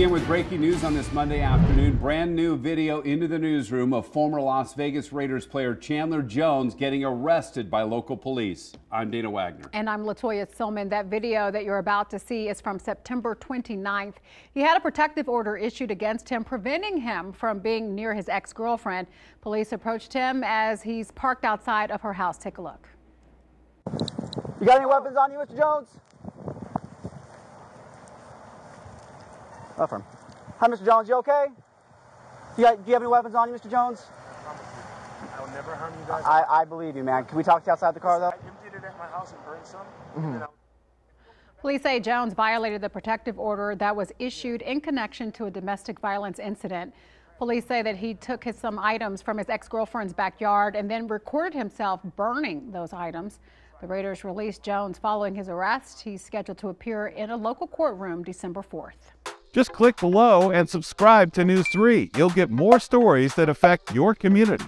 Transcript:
begin with breaking news on this Monday afternoon. Brand new video into the newsroom of former Las Vegas Raiders player Chandler Jones getting arrested by local police. I'm Dana Wagner. And I'm Latoya Silmon. That video that you're about to see is from September 29th. He had a protective order issued against him, preventing him from being near his ex-girlfriend. Police approached him as he's parked outside of her house. Take a look. You got any weapons on you, Mr. Jones? Left arm. Hi, Mr. Jones. You okay? Do you, got, do you have any weapons on you, Mr. Jones? I will never harm you guys. I, I believe you, man. Can we talk to you outside the car, though? I emptied it at my house and burned some. and mm-hmm. then I- Police say Jones violated the protective order that was issued in connection to a domestic violence incident. Police say that he took his, some items from his ex-girlfriend's backyard and then recorded himself burning those items. The Raiders released Jones following his arrest. He's scheduled to appear in a local courtroom December 4th. Just click below and subscribe to News 3. You'll get more stories that affect your community.